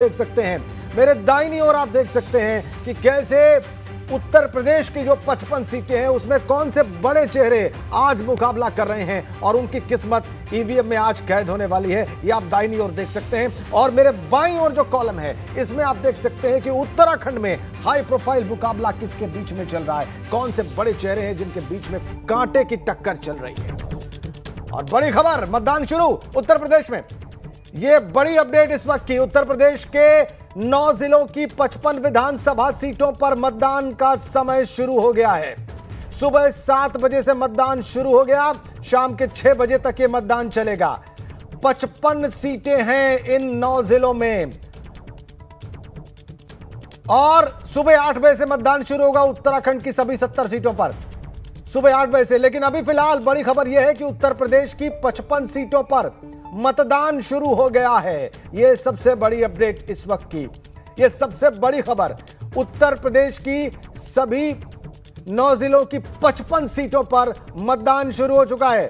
देख सकते हैं। मेरे दाहिनी ओर आप देख सकते हैं कि कैसे उत्तर प्रदेश की जो 55 सीटें हैं, उसमें कौन से बड़े चेहरे आज मुकाबला कर रहे हैं और उनकी किस्मत ईवीएम में आज कैद होने वाली है, ये आप दाहिनी ओर देख सकते हैं। और मेरे बाईं ओर जो कॉलम है, इसमें आप देख सकते हैं कि उत्तराखंड में हाई प्रोफ़ाइल मुकाबला किसके बीच में चल रहा है, कौन से बड़े चेहरे हैं जिनके बीच में कांटे की टक्कर चल रही है। और बड़ी खबर, मतदान शुरू, उत्तर प्रदेश में। ये बड़ी अपडेट इस वक्त की। उत्तर प्रदेश के नौ जिलों की 55 विधानसभा सीटों पर मतदान का समय शुरू हो गया है। सुबह सात बजे से मतदान शुरू हो गया। शाम के छह बजे तक ये मतदान चलेगा। 55 सीटें हैं इन नौ जिलों में। और सुबह आठ बजे से मतदान शुरू होगा उत्तराखंड की सभी सत्तर सीटों पर। सुबह आठ बजे से। लेकिन अभी फ़िलहाल बड़ी खबर यह है कि उत्तर प्रदेश की 55 सीटों पर मतदान शुरू हो गया है। यह सबसे बड़ी अपडेट इस वक्त की। यह सबसे बड़ी खबर। उत्तर प्रदेश की सभी नौ जिलों की 55 सीटों पर मतदान शुरू हो चुका है।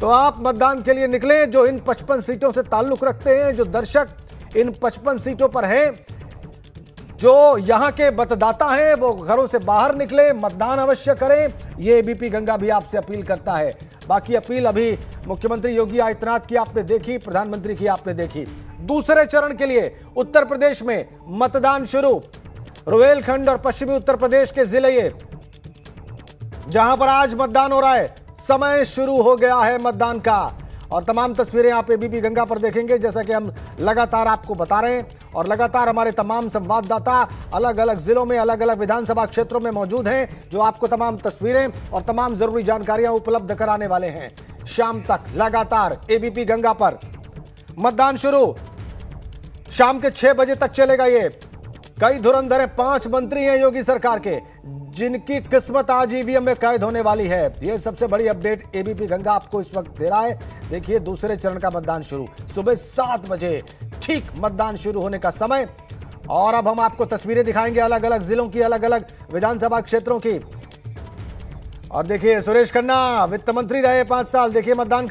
तो आप मतदान के लिए निकले जो इन 55 सीटों से ताल्लुक रखते हैं, जो दर्शक इन 55 सीटों पर हैं। जो यहाँ के मतदाता हैं, वो घरों से बाहर निकले, मतदान अवश्य करें। ये एबीपी गंगा भी आपसे अपील करता है। बाकी अपील अभी मुख्यमंत्री योगी आदित्यनाथ की आपने देखी, प्रधानमंत्री की आपने देखी। दूसरे चरण के लिए उत्तर प्रदेश में मतदान शुरू। रुहेलखंड और पश्चिमी उत्तर प्रदेश के ज़िले ये, जहाँ पर आज मतदान हो रहा है। समय शुरू हो गया है मतदान का। और तमाम तस्वीरें आप एबीपी गंगा पर देखेंगे, जैसा कि हम लगातार आपको बता रहे हैं। और लगातार हमारे तमाम संवाददाता अलग अलग जिलों में अलग अलग विधानसभा क्षेत्रों में मौजूद हैं, जो आपको तमाम तस्वीरें और तमाम ज़रूरी जानकारियाँ उपलब्ध कराने वाले हैं। शाम तक लगातार एबीपी गंगा पर। मतदान शुरू। शाम के छह बजे तक चलेगा ये। कई धुरंधर हैं, पाँच मंत्री हैं योगी सरकार के। जिनकी किस्मत आज ईवीएम में कैद होने वाली है। यह सबसे बड़ी अपडेट एबीपी गंगा आपको इस वक्त दे रहा है। देखिए, दूसरे चरण का मतदान शुरू। सुबह सात बजे ठीक मतदान शुरू होने का समय। और अब हम आपको तस्वीरें दिखाएँगे अलग अलग जिलों की अलग अलग विधानसभा क्षेत्रों की। और देखिए, सुरेश खन्ना, वित्त मंत्री रहे पाँच साल। देखिए, मतदान